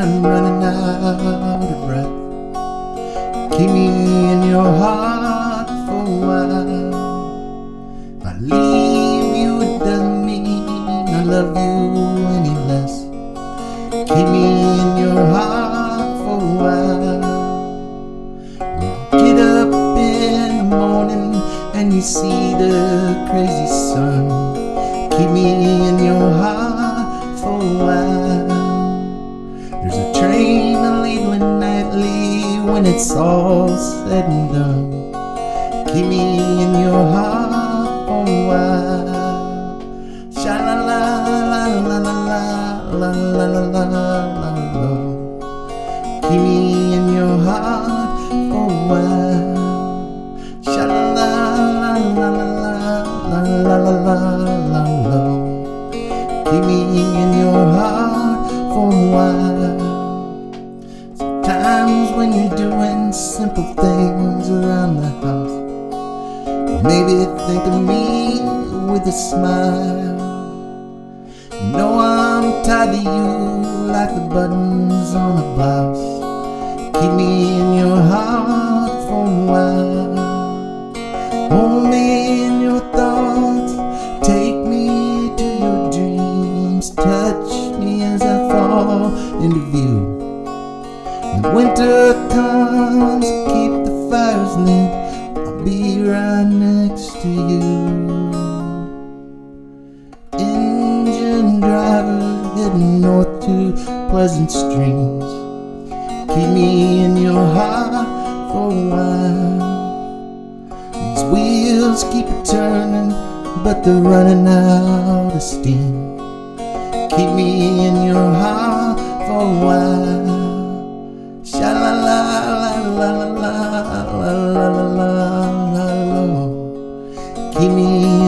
out of breath. Keep me in your heart for a while. If I leave you, it doesn't mean I love you any less. Keep me in your heart for a while. Get up in the morning and you see the crazy sun. Keep me in your it's all said and done. Keep me in your heart for a while. Sha la la la la la la la la la la la. Keep me in your heart for a while. Sha la la la la la la la la la la. la. Keep me in when you're doing simple things around the house, maybe think of me with a smile. know I'm tied to you like the buttons on a blouse. Keep me in your heart for a while. Hold me in your thoughts. Take me to your dreams. Touch me as I fall into view. Winter comes, keep the fires lit. I'll be right next to you. Engine driver heading north to Pleasant Streams. Keep me in your heart for a while. These wheels keep turning, but they're running out of steam. Keep me in Lakshmi